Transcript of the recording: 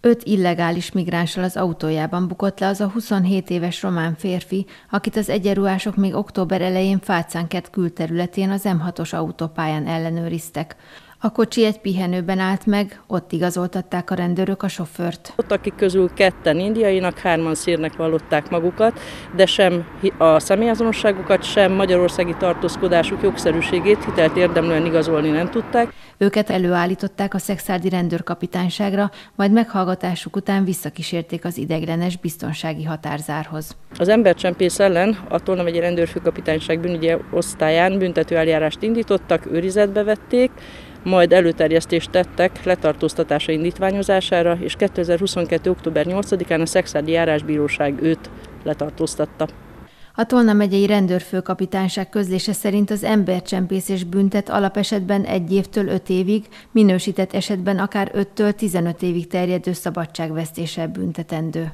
Öt illegális migránssal az autójában bukott le az a 27 éves román férfi, akit az egyenruhások még október elején Fácánkert külterületén az M6-os autópályán ellenőriztek. A kocsi egy pihenőben állt meg, ott igazoltatták a rendőrök a sofőrt. Ott, akik közül ketten indiainak, hárman szírnek vallották magukat, de sem a személyazonosságukat, sem magyarországi tartózkodásuk jogszerűségét hitelt érdemlően igazolni nem tudták. Őket előállították a szexárdi rendőrkapitányságra, majd meghallgatásuk után visszakísérték az ideiglenes biztonsági határzárhoz. Az embercsempész ellen a Tolna megye rendőrfőkapitányság bűnügyi osztályán büntetőeljárást indítottak, őrizetbe vették, majd előterjesztést tettek letartóztatása indítványozására, és 2022. október 8-án a Szexádi Járásbíróság őt letartóztatta. A Tolna megyei rendőrfőkapitányság közlése szerint az embercsempészés büntet alapesetben egy évtől öt évig, minősített esetben akár 5-től 15 évig terjedő szabadságvesztéssel büntetendő.